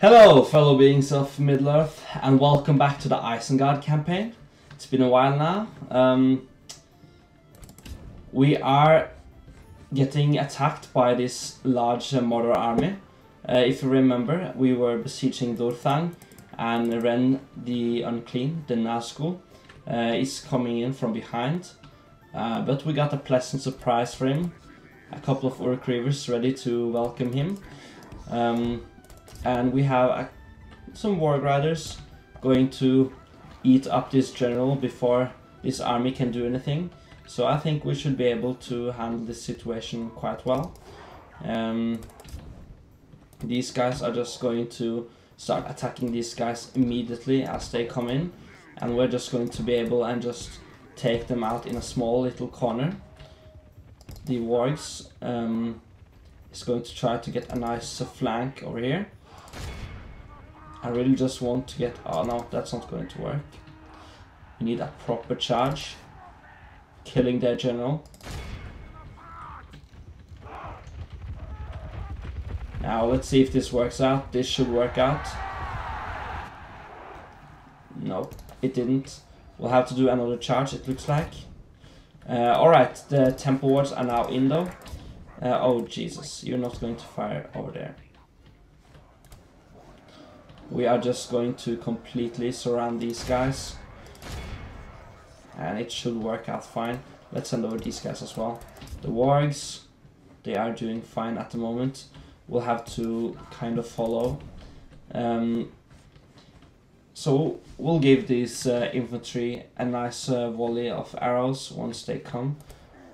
Hello, fellow beings of Middle-earth, and welcome back to the Isengard campaign. It's been a while now. Um, we are getting attacked by this large uh, Mordor army. Uh, if you remember, we were besieging Durthang, and Ren the Unclean, the Nazgul, uh, is coming in from behind. Uh, but we got a pleasant surprise for him. A couple of Reavers ready to welcome him. Um, and we have a, some Warg Riders going to eat up this general before this army can do anything. So I think we should be able to handle this situation quite well. Um, these guys are just going to start attacking these guys immediately as they come in. And we're just going to be able and just take them out in a small little corner. The wargs um, is going to try to get a nice uh, flank over here. I really just want to get... Oh no, that's not going to work. We need a proper charge. Killing their general. Now let's see if this works out. This should work out. No, it didn't. We'll have to do another charge, it looks like. Uh, Alright, the temple wards are now in though. Uh, oh Jesus, you're not going to fire over there. We are just going to completely surround these guys. And it should work out fine. Let's send over these guys as well. The wargs, they are doing fine at the moment. We'll have to kind of follow. Um, so we'll give these uh, infantry a nice uh, volley of arrows once they come.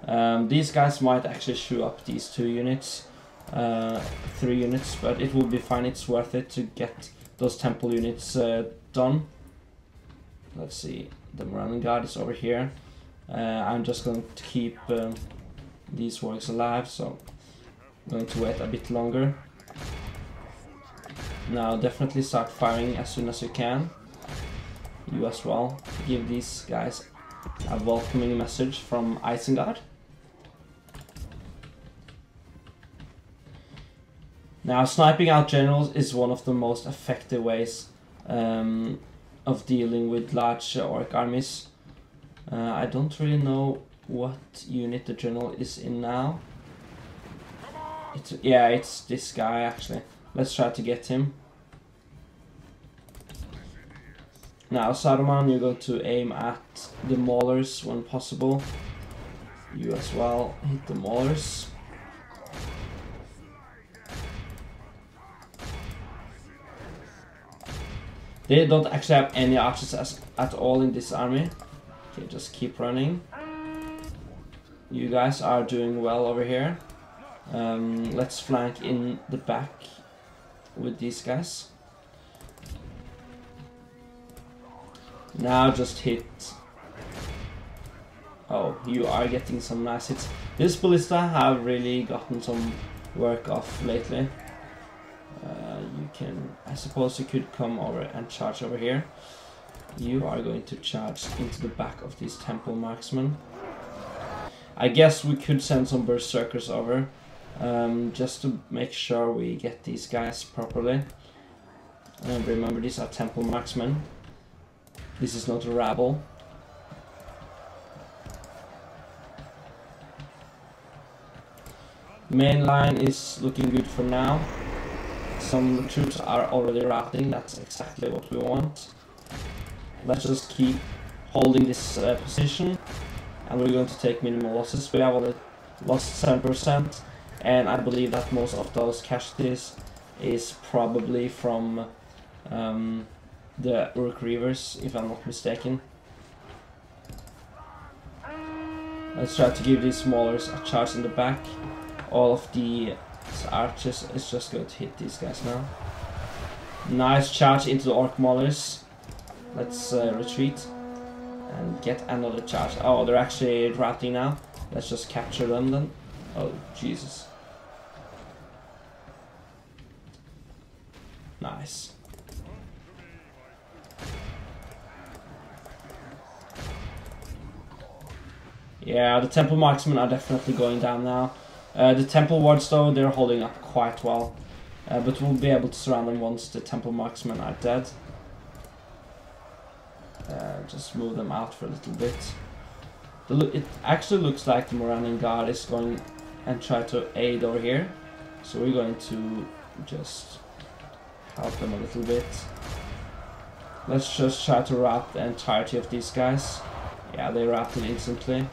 Um, these guys might actually shoot up these two units, uh, three units, but it will be fine. It's worth it to get those temple units uh, done. Let's see, the Morannon Guard is over here. Uh, I'm just going to keep um, these wargs alive, so I'm going to wait a bit longer. Now definitely start firing as soon as you can. You as well. Give these guys a welcoming message from Isengard. Now, sniping out generals is one of the most effective ways um, of dealing with large uh, orc armies. Uh, I don't really know what unit the general is in now. It's, yeah, it's this guy actually. Let's try to get him. Now, Saruman, you're going to aim at the maulers when possible. You as well, hit the maulers. They don't actually have any archers at all in this army. Okay, just keep running. You guys are doing well over here. Um, let's flank in the back with these guys. Now just hit. Oh, you are getting some nice hits. This ballista have really gotten some work off lately. Can, I suppose you could come over and charge over here. You are going to charge into the back of these temple marksmen. I guess we could send some berserkers over, um, just to make sure we get these guys properly. And remember, these are temple marksmen. This is not a rabble. Main line is looking good for now. Some troops are already routing, that's exactly what we want. Let's just keep holding this uh, position and we're going to take minimal losses. We have already lost 7% and I believe that most of those casualties is probably from um, the Uruk Reavers, if I'm not mistaken. Let's try to give these Maulers a charge in the back. All of the archers is just going to hit these guys now. Nice charge into the Orc Maulers. Let's uh, retreat and get another charge. Oh, they're actually routing now. Let's just capture them then. Oh, Jesus. Nice. Yeah, the Temple Marksmen are definitely going down now. Uh, the Temple Wards though, they're holding up quite well. Uh, but we'll be able to surround them once the temple marksmen are dead. Uh, just move them out for a little bit. The it actually looks like the Morannon guard is going and try to aid over here. So we're going to just help them a little bit. Let's just try to wrap the entirety of these guys. Yeah, they wrapped it instantly.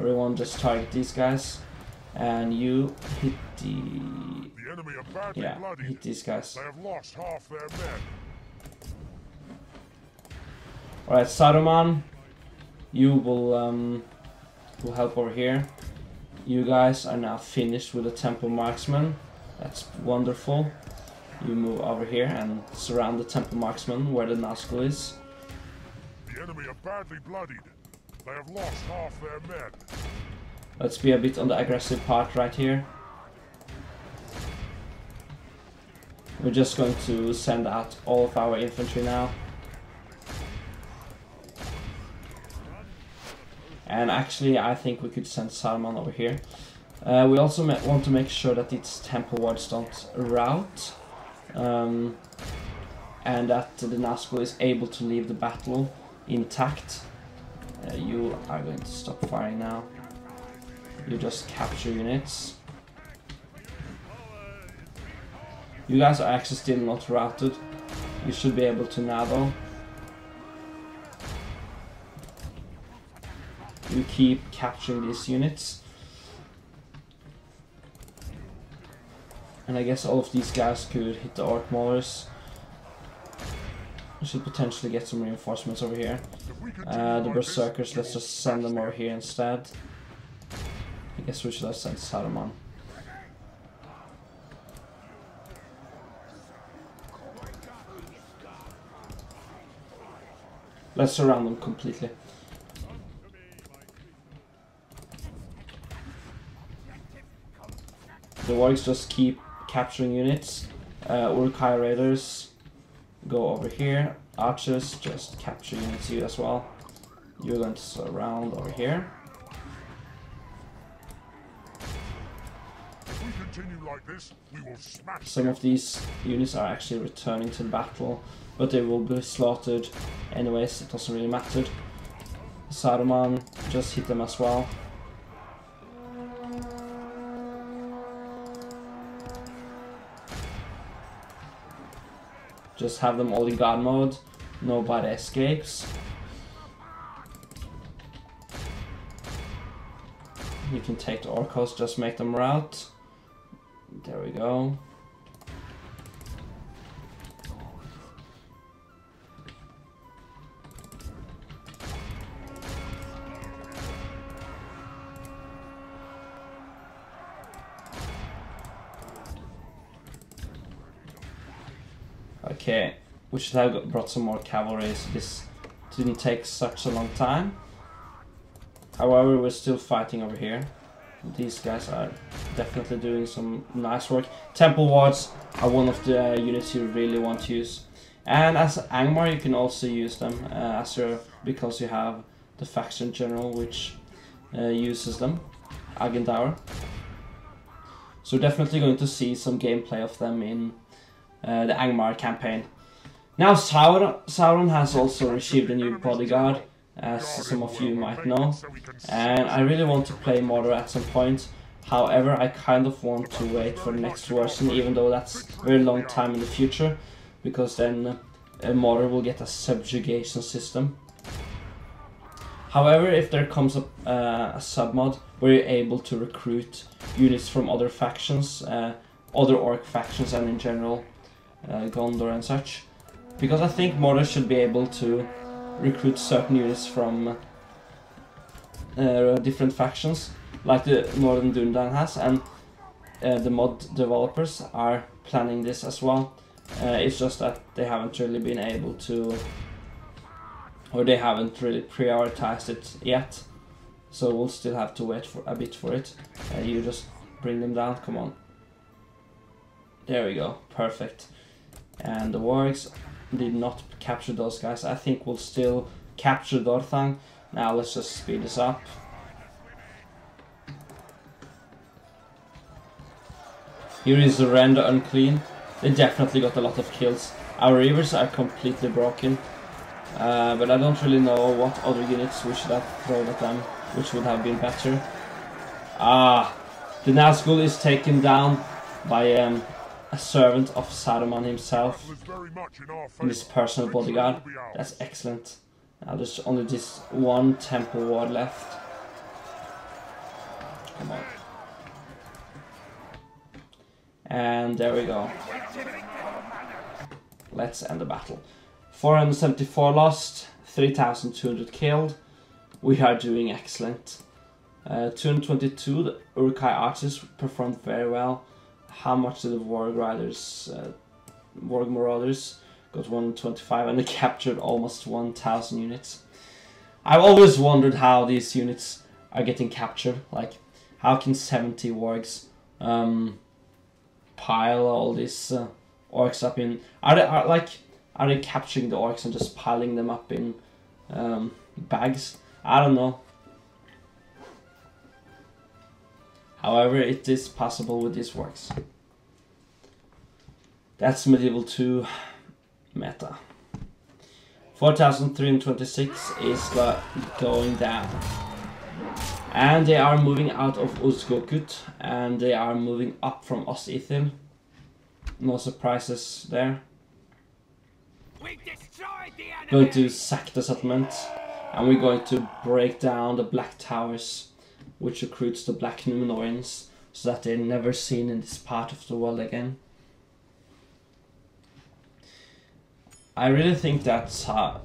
Everyone just target these guys. And you hit the... The enemy are badly Yeah, bloodied. hit these guys. They have lost half their men. Alright, Saruman, you will um, will help over here. You guys are now finished with the Temple Marksman. That's wonderful. You move over here and surround the Temple Marksman where the Nazgul is. The enemy are badly bloodied. They have lost half their men. Let's be a bit on the aggressive part right here. We're just going to send out all of our infantry now. And actually, I think we could send Saruman over here. Uh, we also want to make sure that its temple wards don't rout. Um, and that the Nazgul is able to leave the battle intact. Uh, you are going to stop firing now. You just capture units. You guys are actually still not routed. You should be able to now though. You keep capturing these units. And I guess all of these guys could hit the Orc Maulers. We should potentially get some reinforcements over here. If we continue Uh, the Berserkers, let's just send them over here instead. I guess we should have sent Saruman. Let's surround them completely. The wargs just keep capturing units. Uh, Uruk-hai Raiders go over here. Archers just capture units you as well. You're going to surround over here. If we continue like this, we will smash Some of these units are actually returning to the battle, but they will be slaughtered anyways, it doesn't really matter. Saruman, just hit them as well. Just have them all in guard mode, nobody escapes. You can take the Orcos, just make them rout. There we go. Okay, we should have brought some more cavalry, so this didn't take such a long time. However, we're still fighting over here. These guys are definitely doing some nice work. Temple wards are one of the uh, units you really want to use. And as Angmar, you can also use them uh, as your because you have the faction general which uh, uses them, Agandaur. So definitely going to see some gameplay of them in uh, the Angmar campaign. Now Sauron, Sauron has also received a new bodyguard, as some of you might know. And I really want to play Mordor at some point. However, I kind of want to wait for the next version, even though that's a very long time in the future, because then uh, Mordor will get a subjugation system. However, if there comes up uh, a submod where you're able to recruit units from other factions, uh, other orc factions, and in general uh, Gondor and such, because I think Mordor should be able to recruit certain units from uh, different factions, like the Northern Dúnedain has, and uh, the mod developers are planning this as well. Uh, it's just that they haven't really been able to, or they haven't really prioritized it yet. So we'll still have to wait for a bit for it. Uh, you just bring them down. Come on. There we go. Perfect. And the wargs did not capture those guys. I think we'll still capture Durthang, Now let's just speed this up. Here is the Ren the Unclean. They definitely got a lot of kills. Our Reavers are completely broken. Uh, but I don't really know what other units we should have thrown at them, which would have been better. Ah, the Nazgul is taken down by um, a servant of Saruman himself in his personal bodyguard. That's excellent. Now there's only this one temple ward left. Come on. And there we go. Let's end the battle. 474 lost, 3200 killed. We are doing excellent. Uh, 222, the Uruk-hai archers performed very well. How much did the Warg Riders, uh, Warg Marauders got 125 and they captured almost 1000 units. I've always wondered how these units are getting captured. Like, how can 70 wargs um, pile all these uh, orcs up in? Are they are like are they capturing the orcs and just piling them up in um, bags? I don't know. However, it is possible with these wargs. That's medieval 2 meta. 4326 is going down. And they are moving out of Uzgokut and they are moving up from Osithil. No surprises there. We're Going to sack the settlement and we're going to break down the Black Towers which recruits the Black Numenoreans so that they're never seen in this part of the world again. I really think that uh,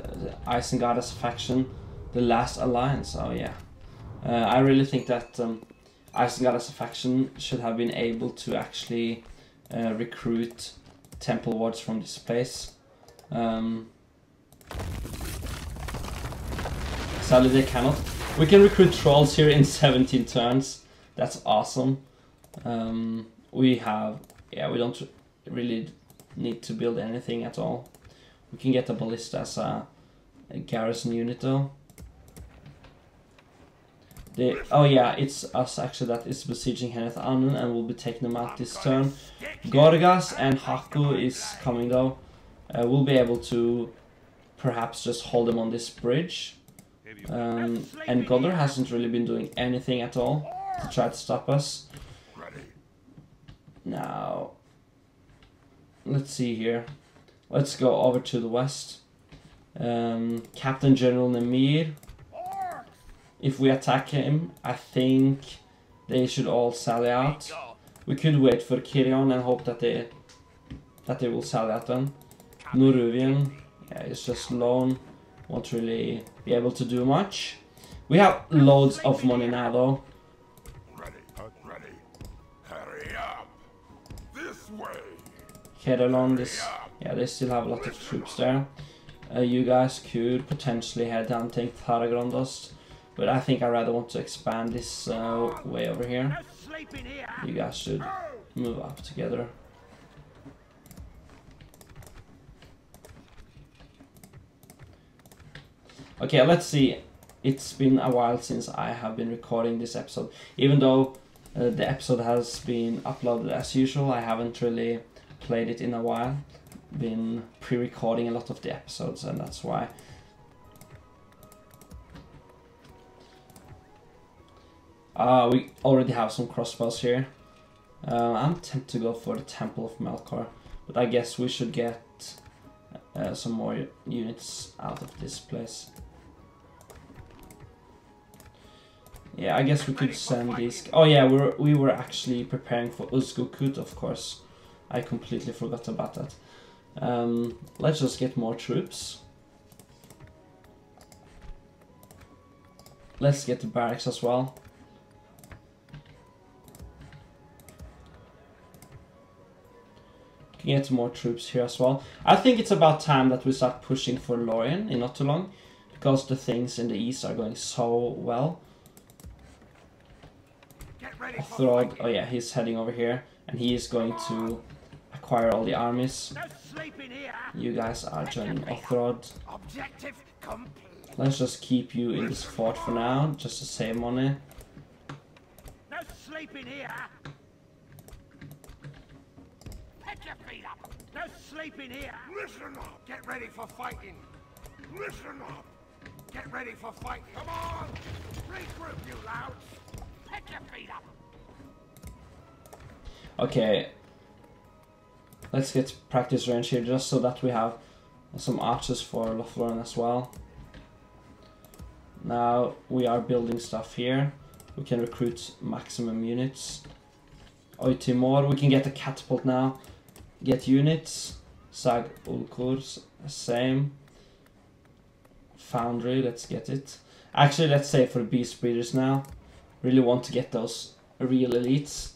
Isengard's faction, the last alliance, oh yeah. Uh, I really think that um, Isengard's faction should have been able to actually uh, recruit temple wards from this place. Um, sadly they cannot. We can recruit trolls here in 17 turns. That's awesome. Um, we have, yeah, we don't really need to build anything at all. We can get a ballista as a, a garrison unit though. They, oh yeah, it's us actually that is besieging Henneth Annûn and we'll be taking them out this turn. Gorgas and Haku is coming though. Uh, we'll be able to perhaps just hold them on this bridge. Um, and Gondor hasn't really been doing anything at all to try to stop us. Now, let's see here. Let's go over to the west. Um, Captain General Nemir if we attack him, I think they should all sally out. We could wait for Kirion and hope that they that they will sally out then. Noruvian, yeah, it's just lone, won't really be able to do much. We have loads of money now though. Ready, ready. Hurry up. This way. Kedalon, this yeah, they still have a lot of troops there. Uh, you guys could potentially head down take Tharagrundost. But I think I rather want to expand this uh, way over here. You guys should move up together. Okay, let's see. It's been a while since I have been recording this episode. Even though uh, the episode has been uploaded as usual, I haven't really played it in a while. Been pre-recording a lot of the episodes and that's why Uh, we already have some crossbows here. Uh, I'm tempted to go for the Temple of Melkor, but I guess we should get uh, some more units out of this place. Yeah, I guess we could send these... Oh yeah, we were, we were actually preparing for Uzgokut, of course. I completely forgot about that. Um, let's just get more troops. Let's get the barracks as well. get more troops here as well. I think it's about time that we start pushing for Lorien in not too long, because the things in the east are going so well. Throg, oh yeah, he's heading over here, and he is going to acquire all the armies. You guys are joining Othrod. Let's just keep you in this fort for now, just to save money. No sleeping here. Pick your feet up. No sleeping here. Listen up! Get ready for fighting! Listen up! Get ready for fighting! Come on! Regroup, you louds! Okay. Let's get practice range here just so that we have some archers for Lothlorien as well. Now we are building stuff here. We can recruit maximum units. Oitimor, we can get a catapult now. Get units. Sag Ulkur, same. Foundry, let's get it. Actually, let's say for beast breeders now. Really want to get those real elites.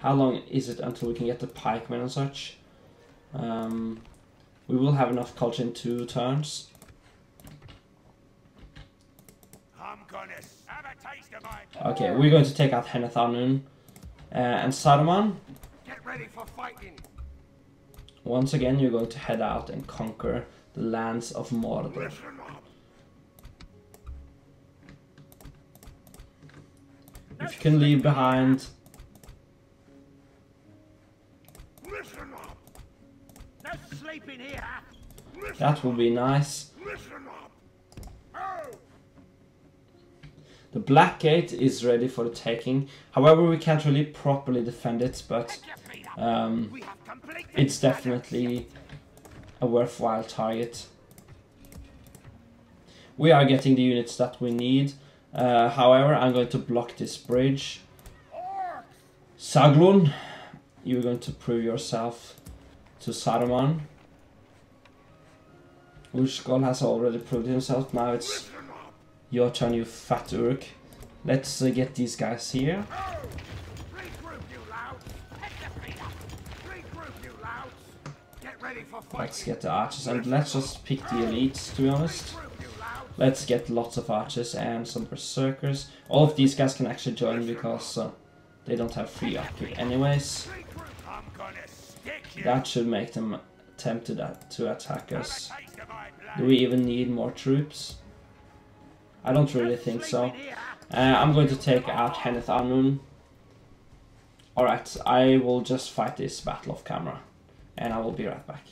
How long is it until we can get the pikemen and such? Um, we will have enough culture in two turns. I'm gonna s- have a taste of my... Okay, we're going to take out Henneth Annûn uh, and Saruman. Get ready for fighting! Once again, you're going to head out and conquer the lands of Mordor. If you can leave behind that will be nice. The Black Gate is ready for the taking. However, we can't really properly defend it, but um, it's definitely a worthwhile target. We are getting the units that we need. Uh, however, I'm going to block this bridge. Saglun, you're going to prove yourself to Saruman. Ushkol has already proved himself, now it's your turn, you fat Uruk. Let's uh, get these guys here. Let's get the archers and let's just pick the elites, to be honest. Let's get lots of archers and some berserkers. All of these guys can actually join because uh, they don't have free upkeep anyways. That should make them tempted at, to attack us. Do we even need more troops? I don't really think so. Uh, I'm going to take out Henneth Annûn. Alright, I will just fight this battle off camera. And I will be right back.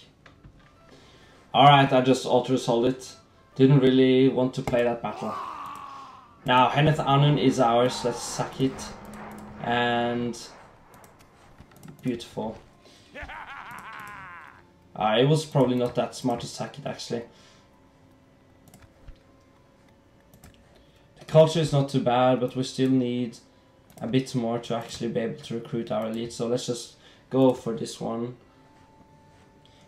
Alright, I just auto-resolved it. Didn't really want to play that battle. Now, Henneth Annûn is ours. Let's sack it. And... Beautiful. Uh, it was probably not that smart to sack it, actually. The culture is not too bad, but we still need a bit more to actually be able to recruit our elite. So let's just go for this one.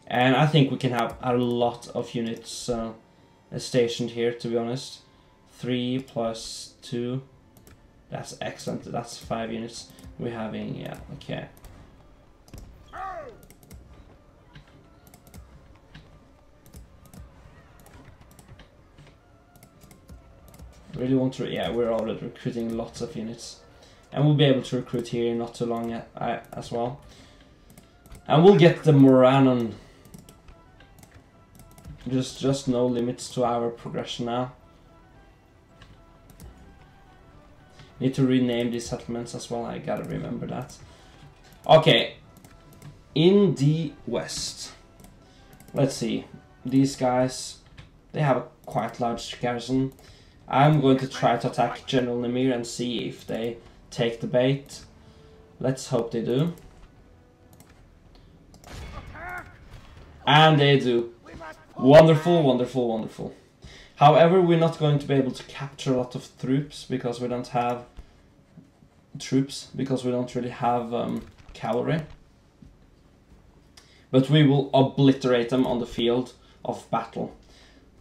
And I think we can have a lot of units uh, stationed here, to be honest. 3 plus 2. That's excellent. That's 5 units. We're having, yeah, okay. Really want to, yeah, we're already recruiting lots of units. And we'll be able to recruit here not too long as well. And we'll get the Morannon. Just, just no limits to our progression now. Need to rename these settlements as well, I gotta remember that. Okay, in the west. Let's see, these guys, they have a quite large garrison. I'm going to try to attack General Nemir and see if they take the bait. Let's hope they do. And they do. Wonderful, wonderful, wonderful. However, we're not going to be able to capture a lot of troops because we don't have troops because we don't really have um, cavalry. But we will obliterate them on the field of battle.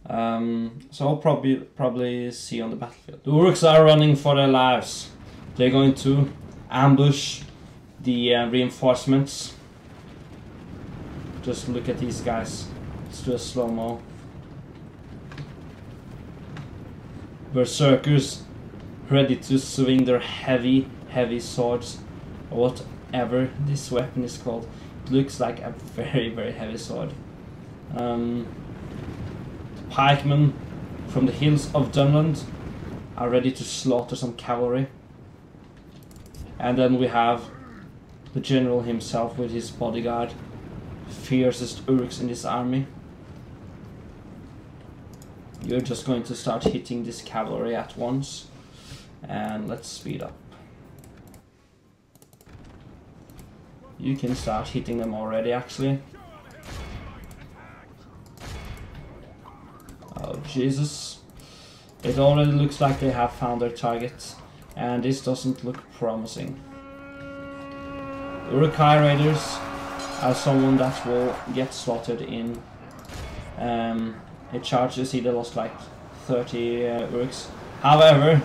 Um, so I'll probably probably see on the battlefield. The Uruks are running for their lives. They're going to ambush the uh, reinforcements. Just look at these guys. Let's do a slow mo. Berserkers ready to swing their heavy, heavy swords, whatever this weapon is called. It looks like a very, very heavy sword. Um, pikemen from the hills of Dunland are ready to slaughter some cavalry. And then we have the general himself with his bodyguard, fiercest Urks in this army. You're just going to start hitting this cavalry at once. And let's speed up. You can start hitting them already actually. Oh Jesus. It already looks like they have found their target and this doesn't look promising. Uruk-hai Raiders are someone that will get slaughtered in um, a charges, they lost like 30 uh. However,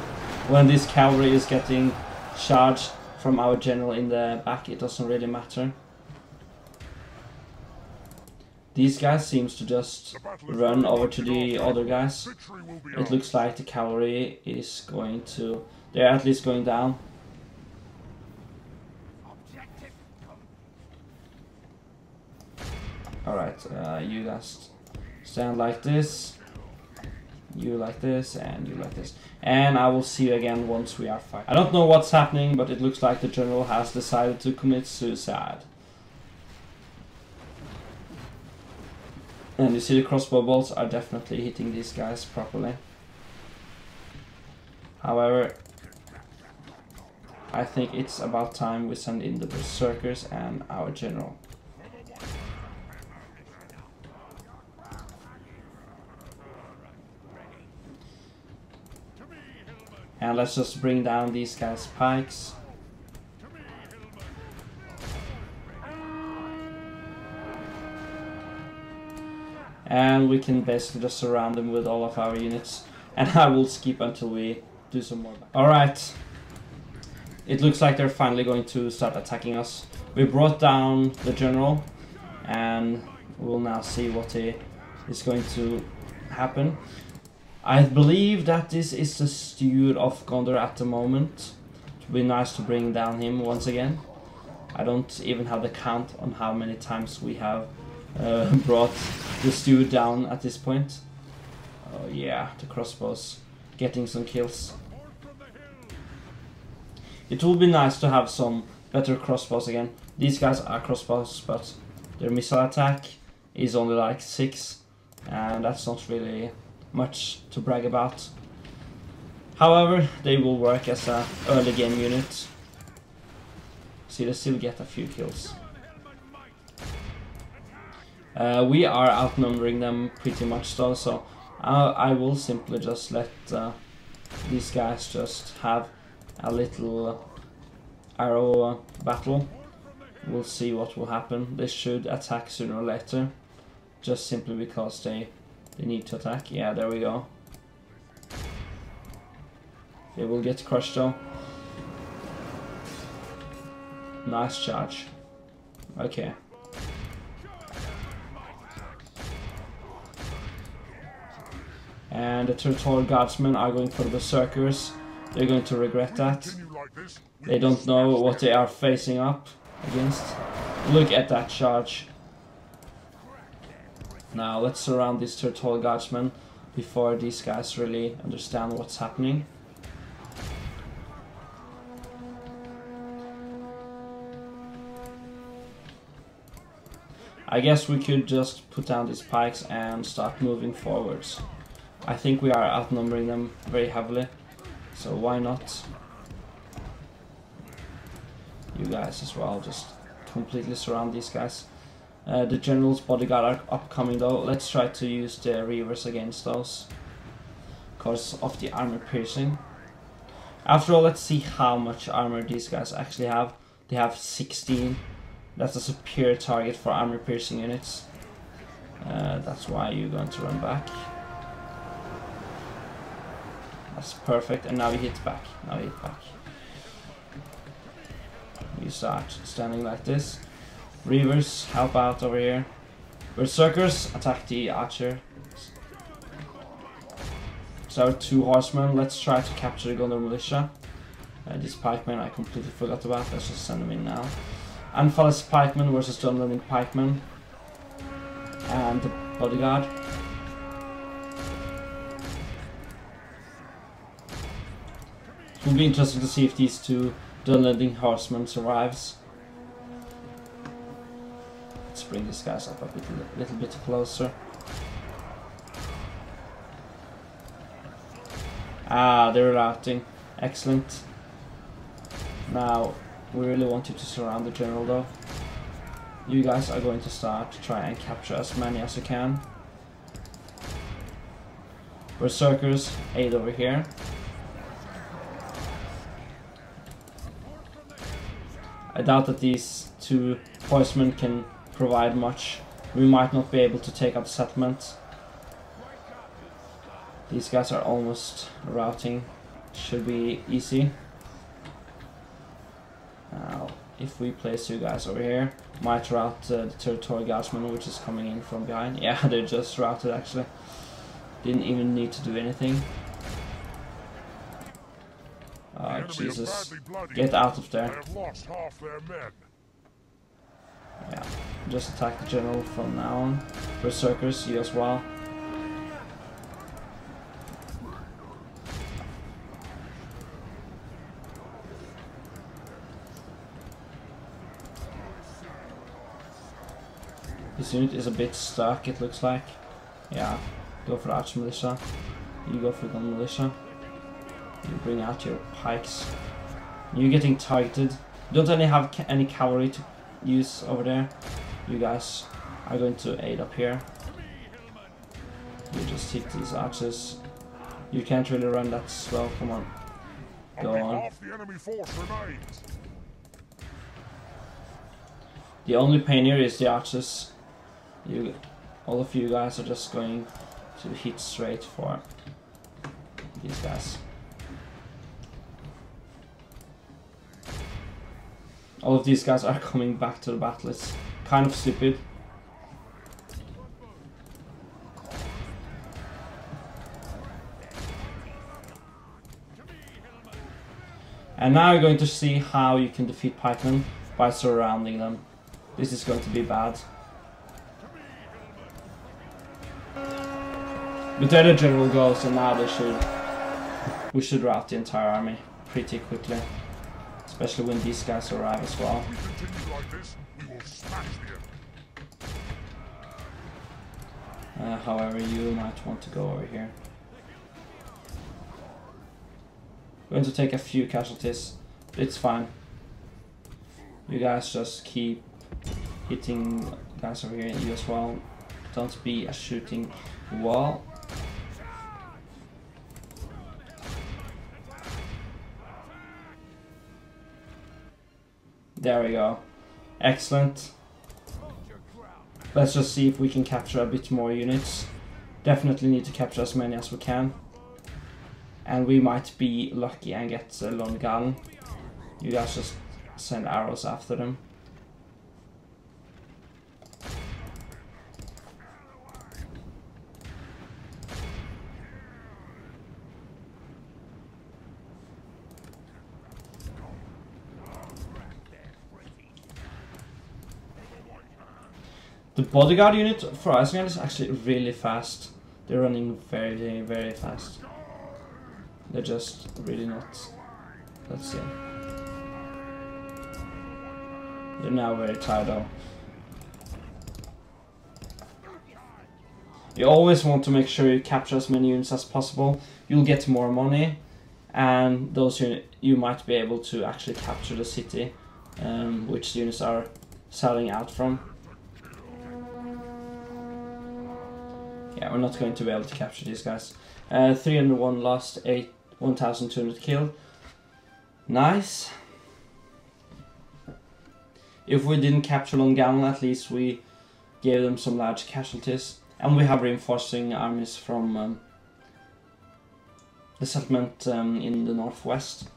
when this cavalry is getting charged from our general in the back, it doesn't really matter. These guys seems to just run over to the other guys. It looks like the cavalry is going to... They're at least going down. Alright, uh, you guys stand like this. You like this, and you like this. And I will see you again once we are fighting. I don't know what's happening, but it looks like the general has decided to commit suicide. And you see the crossbow bolts are definitely hitting these guys properly. However, I think it's about time we send in the berserkers and our general. And let's just bring down these guys' pikes. And we can basically just surround them with all of our units. And I will skip until we do some more. Alright. It looks like they're finally going to start attacking us. We brought down the general. And we'll now see what is going to happen. I believe that this is the steward of Gondor at the moment. It would be nice to bring down him once again. I don't even have the count on how many times we have uh, brought the steward down at this point. Oh yeah, the crossbows getting some kills. It would be nice to have some better crossbows again. These guys are crossbows, but their missile attack is only like 6, and that's not really much to brag about. However, they will work as a early game unit. See, they still get a few kills. Uh, we are outnumbering them pretty much though, so uh, I will simply just let uh, these guys just have a little arrow battle. We'll see what will happen. They should attack sooner or later, just simply because they they need to attack. Yeah, there we go. They will get crushed though. Nice charge. Okay. And the Territorial Guardsmen are going for the Berserkers. They're going to regret that. They don't know what they are facing up against. Look at that charge. Now let's surround these Territorial Guardsmen before these guys really understand what's happening. I guess we could just put down these pikes and start moving forwards. I think we are outnumbering them very heavily, so why not? You guys as well, just completely surround these guys. Uh, the general's bodyguard are upcoming though. Let's try to use the reavers against those. Because of the armor piercing. After all, let's see how much armor these guys actually have. They have 16. That's a superior target for armor piercing units. Uh, that's why you're going to run back. That's perfect. And now we hit back. Now we hit back. You start standing like this. Reavers, help out over here. Berserkers, attack the archer. So two horsemen, let's try to capture the Gondor Militia. Uh, these pikemen I completely forgot about, let's just send them in now. Anfalas pikemen versus Dunlending pikemen. And the bodyguard. It will be interesting to see if these two Dunlending horsemen survives. Bring these guys up a bit, little bit closer. Ah, they're routing. Excellent. Now, we really want you to surround the general though. You guys are going to start to try and capture as many as you can. Berserkers, 8 over here. I doubt that these two horsemen can provide much. We might not be able to take the settlement. These guys are almost routing. Should be easy. Now, if we place you guys over here, might route uh, the territory guardsmen which is coming in from behind. Yeah, they just routed actually. Didn't even need to do anything. Oh, Jesus. Get out of there. Yeah, just attack the general from now on. Berserkers, you as well. This unit is a bit stuck, it looks like. Yeah, go for Arch Militia. You go for Gun Militia. You bring out your pikes. You're getting targeted. Don't any have any cavalry to use over there. You guys are going to aid up here. You just hit these archers. You can't really run that slow. Come on. Go on. The only pain here is the archers. You, all of you guys are just going to hit straight for these guys. All of these guys are coming back to the battle. It's kind of stupid. And now we're going to see how you can defeat pikemen by surrounding them. This is going to be bad. But there the general goes, and now they should... We should rout the entire army pretty quickly. Especially when these guys arrive as well. Uh, however, you might want to go over here. Going to take a few casualties. It's fine. You guys just keep hitting guys over here, and you as well. Don't be a shooting wall. There we go. Excellent. Let's just see if we can capture a bit more units. Definitely need to capture as many as we can. And we might be lucky and get uh, Longan. You guys just send arrows after them. The bodyguard unit for Isengard is actually really fast. They're running very, very fast. They're just really not. Let's see. They're now very tired though. You always want to make sure you capture as many units as possible. You'll get more money, and those units you might be able to actually capture the city, um, which units are selling out from. Yeah, we're not going to be able to capture these guys. Uh, 301 lost, 8, 1,200 killed. Nice. If we didn't capture Longannon, at least we gave them some large casualties. And we have reinforcing armies from um, the settlement um, in the northwest.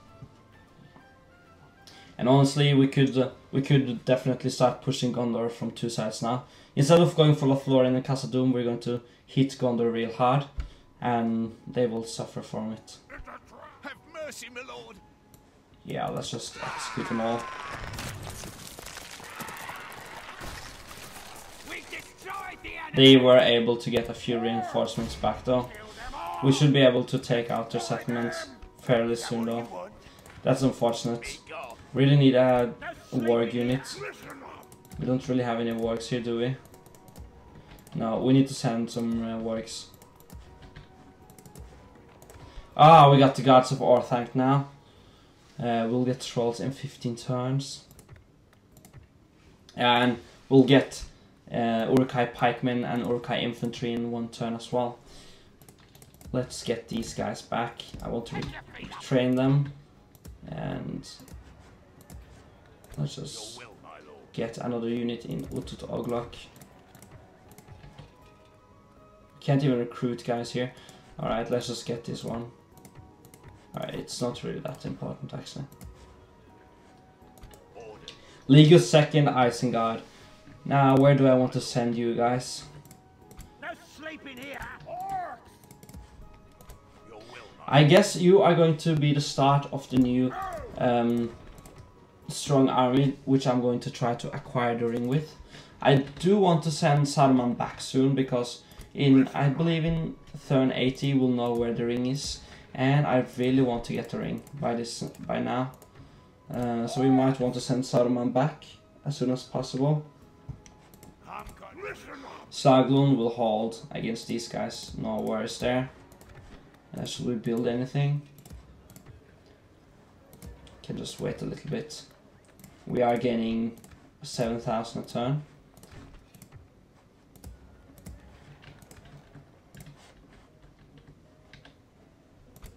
And honestly, we could uh, we could definitely start pushing Gondor from two sides now. Instead of going for Lothlorien and Khazad-dûm, we're going to hit Gondor real hard, and they will suffer from it. Have mercy, my lord. Yeah, let's just execute them all. They were able to get a few reinforcements back though. We should be able to take out their settlements fairly soon though. That's unfortunate. Really need a sleeping unit. We don't really have any works here, do we? No, we need to send some uh, wargs. Ah, we got the Gods of Orthanc now. Uh, we'll get trolls in 15 turns. And we'll get uh, Uruk-hai Pikemen and Uruk-hai Infantry in one turn as well. Let's get these guys back. I want to train them. And let's just. Get another unit in Utut Oglok. Can't even recruit guys here. Alright, let's just get this one. Alright, it's not really that important actually. League of Second Isengard. Now, where do I want to send you guys? No sleeping here. Orcs. Your will, my I guess you are going to be the start of the new um, strong army, which I'm going to try to acquire the ring with. I do want to send Saruman back soon because in I believe in turn 80 we'll know where the ring is, and I really want to get the ring by this by now. Uh, so we might want to send Saruman back as soon as possible. Saglun will hold against these guys. No worries there. Uh, should we build anything? Can just wait a little bit. We are gaining 7,000 a turn.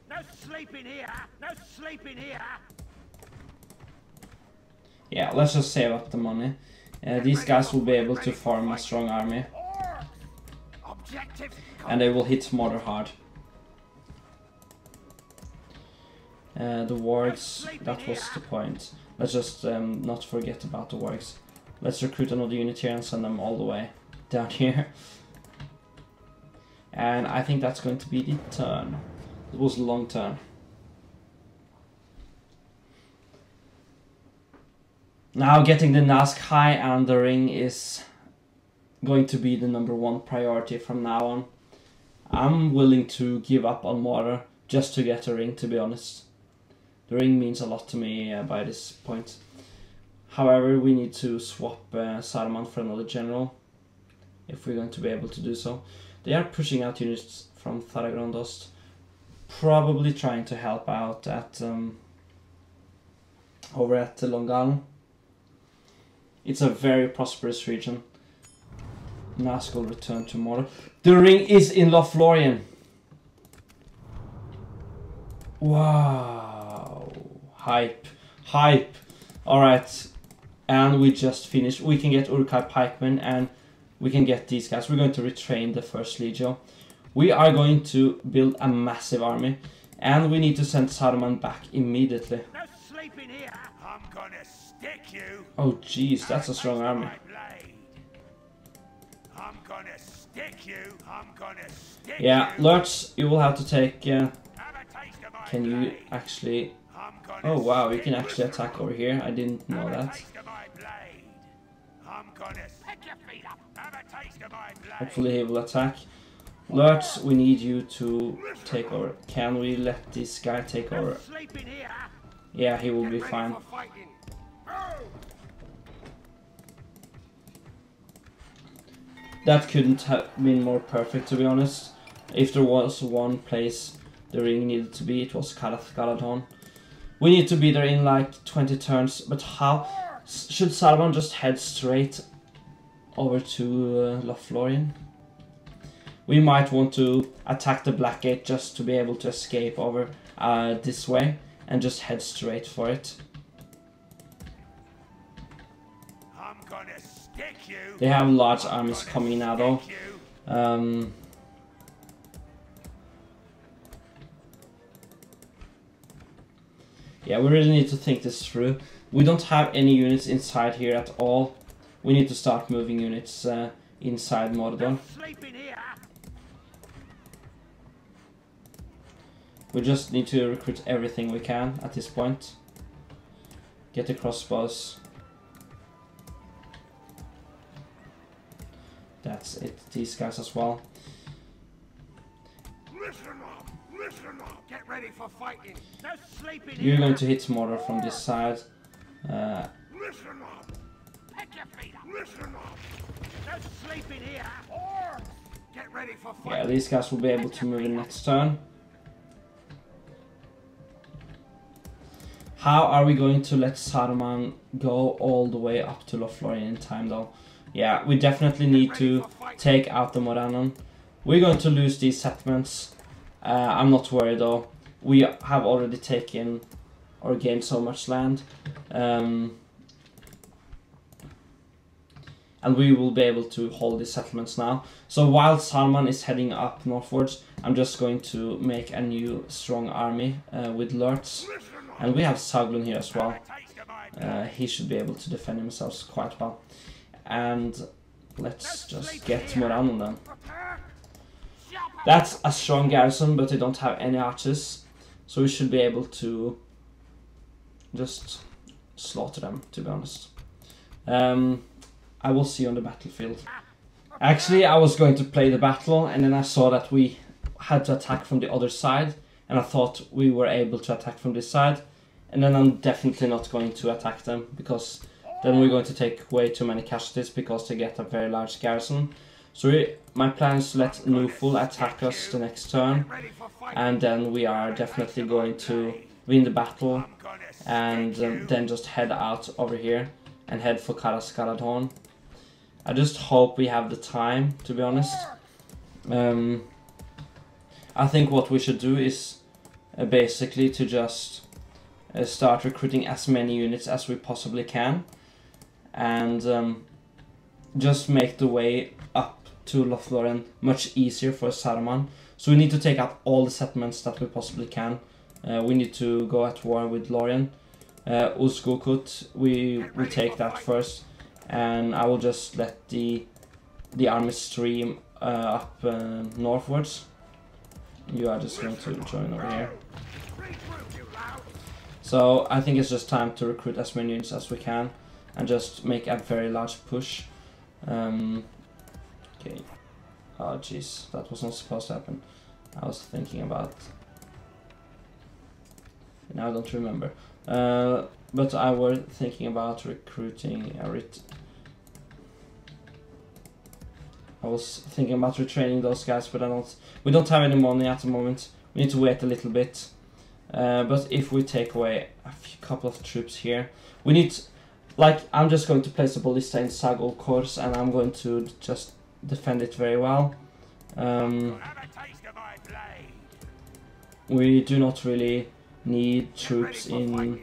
No sleeping here. No sleeping here. Yeah, let's just save up the money. Uh, these guys will be able to form a strong army and they will hit Mordor hard. Uh, the wargs, that was the point. Let's just um, not forget about the works. Let's recruit another unit here and send them all the way down here. And I think that's going to be the turn. It was a long turn. Now getting the high and the ring is going to be the number one priority from now on. I'm willing to give up on water just to get a ring, to be honest. The ring means a lot to me uh, by this point. However, we need to swap uh, Saruman for another general if we're going to be able to do so. They are pushing out units from Tharagondost, probably trying to help out at um, over at Longan. It's a very prosperous region. Will return tomorrow. The ring is in Lothlorien. Wow. Hype. Hype. Alright. And we just finished. We can get Uruk-hai Pikeman and we can get these guys. We're going to retrain the first Legio. We are going to build a massive army. And we need to send Saruman back immediately. No sleeping here. I'm gonna stick you. Oh jeez, that's a strong army. I'm gonna stick you. I'm gonna stick Yeah. Lurtz, you will have to take... Uh, Have a taste of my can you actually... Oh wow, we can actually attack over here. I didn't know that. taste of my blade. I'm gonna Pick your feet up. have a taste of my blade. Hopefully he will attack. Lurtz, we need you to take over. Can we let this guy take over? Yeah, he will be fine. Oh. That couldn't have been more perfect, to be honest. If there was one place the ring needed to be, it was Caras Galadhon. We need to be there in like 20 turns, but how? S- Should Saruman just head straight over to uh, Lothlorien? We might want to attack the Black Gate just to be able to escape over uh, this way and just head straight for it. I'm gonna stick you. They have large armies coming now though. Um, yeah, we really need to think this through. We don't have any units inside here at all. We need to start moving units uh, inside Mordor. We just need to recruit everything we can at this point. Get the crossbows. That's it, these guys as well. Listen up. Listen up. Get ready for fighting. No sleeping You're going to hit Mordor from this side. Uh, Listen up. Pick your feet up. Listen up. No sleeping here. Horse. Get ready for yeah, fighting. these guys will be able to move in next turn. How are we going to let Saruman go all the way up to Lothlorien in time though? Yeah, we definitely need to take out the Morannon. We're going to lose these settlements. Uh, I'm not worried though. We have already taken or gained so much land. Um, and we will be able to hold these settlements now. So while Saruman is heading up northwards, I'm just going to make a new strong army uh, with Lurtz. And we have Saglun here as well. Uh, he should be able to defend himself quite well. And let's just get Morannon then. That's a strong garrison, but they don't have any archers. So we should be able to just slaughter them, to be honest. Um, I will see you on the battlefield. Actually, I was going to play the battle, and then I saw that we had to attack from the other side, and I thought we were able to attack from this side. And then I'm definitely not going to attack them, because then we're going to take way too many casualties, because they get a very large garrison. So we, my plan is to let Nuful attack us the next turn, and then we are definitely going to win the battle and um, then just head out over here and head for Caras Galadhon. I just hope we have the time, to be honest. Um, I think what we should do is uh, basically to just uh, start recruiting as many units as we possibly can and um, just make the way to Lothlorien much easier for Saruman. So we need to take out all the settlements that we possibly can. Uh, we need to go at war with Lorien. Uh, Uzgokut, we will take that first, and I will just let the the army stream uh, up uh, northwards. You are just going to join over here. So I think it's just time to recruit as many units as we can, and just make a very large push. Um, okay. Oh jeez, that was not supposed to happen. I was thinking about. Now I don't remember. Uh, but I was thinking about recruiting a ret- I was thinking about retraining those guys, but I don't. We don't have any money at the moment. We need to wait a little bit. Uh, but if we take away a few, couple of troops here, we need. Like I'm just going to place a ballista in Sagol course, and I'm going to just defend it very well. Um, we do not really need troops in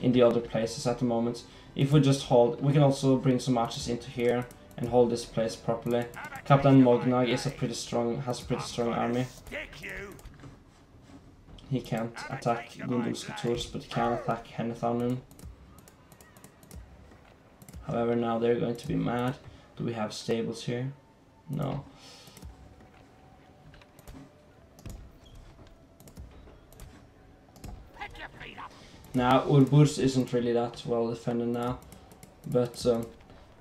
in the other places at the moment. If we just hold, we can also bring some archers into here and hold this place properly. Captain Mognag is a pretty strong, has a pretty strong army. He can't attack Gundulskaturs, but he can attack Henneth Annûn. However, now they're going to be mad. Do we have stables here? No. Now, Urburs isn't really that well defended now, but um,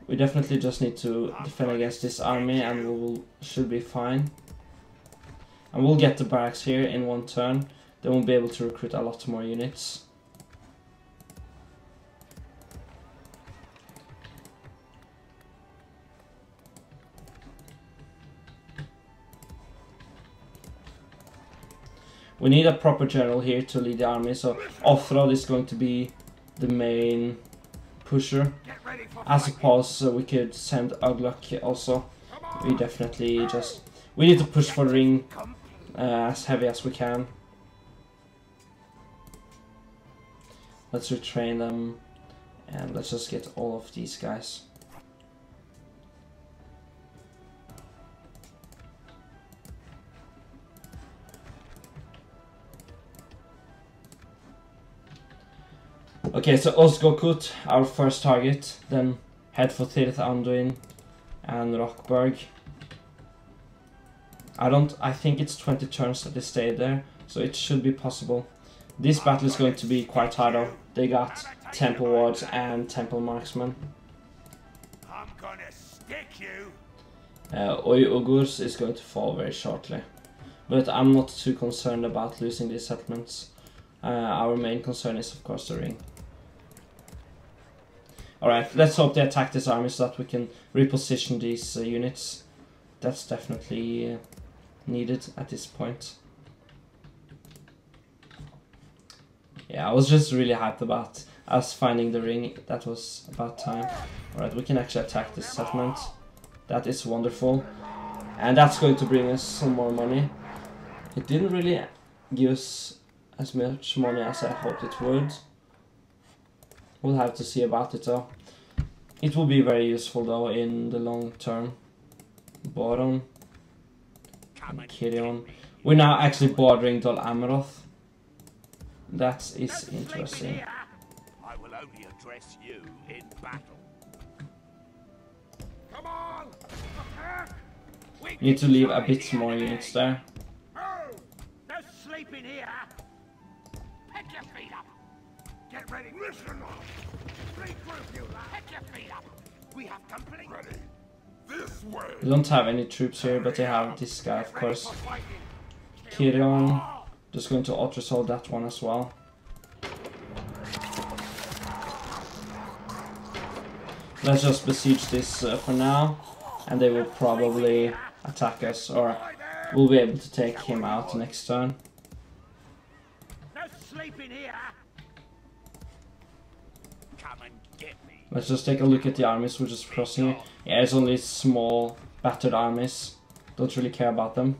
we definitely just need to defend against this army and we will, should be fine. And we'll get the barracks here in one turn, then we'll be able to recruit a lot more units. We need a proper general here to lead the army, so Offroad is going to be the main pusher. I suppose uh, we could send Ugluk also. We definitely just... We need to push for the ring uh, as heavy as we can. Let's retrain them and let's just get all of these guys. Okay, so Osgokut, our first target, then head for Tirith Anduin and Rockburg. I don't, I think it's 20 turns that they stay there, so it should be possible. This battle is going to be quite hard though. They got Temple Wards and Temple Marksman. I'm gonna stick you. uh, Oy is going to fall very shortly. But I'm not too concerned about losing these settlements. Uh, our main concern is of course the ring. Alright, let's hope they attack this army so that we can reposition these uh, units. That's definitely uh, needed at this point. Yeah, I was just really hyped about us finding the ring. That was about time. Alright, we can actually attack this settlement. That is wonderful. And that's going to bring us some more money. It didn't really give us as much money as I hoped it would. We'll have to see about it though. It will be very useful though in the long term. Boron. Um, Kirion. Um. We're now actually bordering Dol Amroth. That is interesting. I will only address you in battle. Come on! Need to leave a bit more units there. No sleeping here. Pick your feet up. Get ready. Listen up. Regroup, you lad. Pick your feet up. We have company. Ready. This way. We don't have any troops here, but they have this guy, of course. for. Kirion. Just going to auto that one as well. Let's just besiege this uh, for now, and they will probably attack us, or we'll be able to take him out next turn. No sleeping here. Come and get me. Let's just take a look at the armies we're just crossing. Yeah, it's only small, battered armies. Don't really care about them.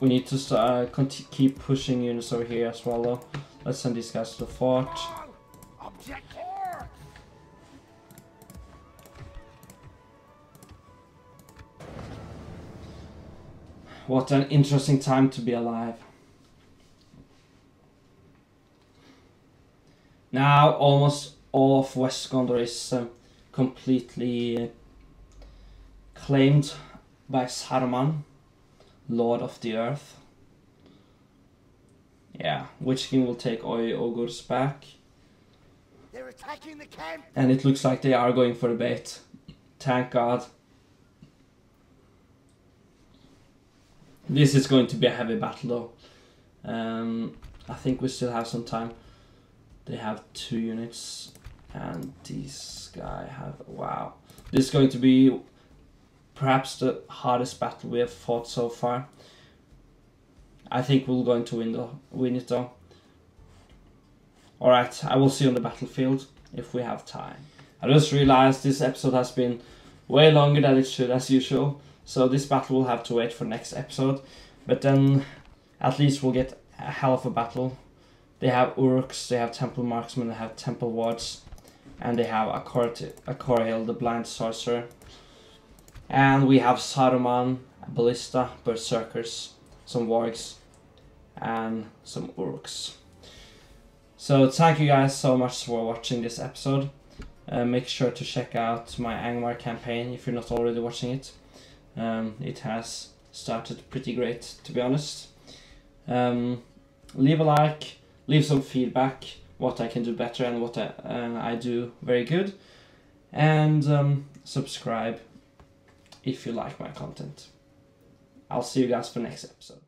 We need to uh, keep pushing units over here as well though. Let's send these guys to the fort. What an interesting time to be alive. Now almost all of West Gondor is um, completely uh, claimed by Saruman, Lord of the Earth. Yeah, Witch King will take Oy Ogurs back. They're attacking the camp. And it looks like they are going for a bait. Thank God. This is going to be a heavy battle though. Um, I think we still have some time. They have two units and these guy have wow. This is going to be perhaps the hardest battle we have fought so far. I think we're going to win, the, win it though. Alright, I will see you on the battlefield if we have time. I just realized this episode has been way longer than it should as usual. So this battle will have to wait for next episode. But then at least we'll get a hell of a battle. They have Uruks, they have Temple Marksmen, they have Temple Wards, and they have Akor Akhorahil, the Blind Sorcerer. And we have Saruman, Ballista, Berserkers, some Wargs, and some Uruks. So thank you guys so much for watching this episode. Uh, make sure to check out my Angmar campaign if you're not already watching it. Um, it has started pretty great, to be honest. Um, leave a like, leave some feedback, what I can do better and what I, uh, I do very good. And um, subscribe if you like my content. I'll see you guys for next episode.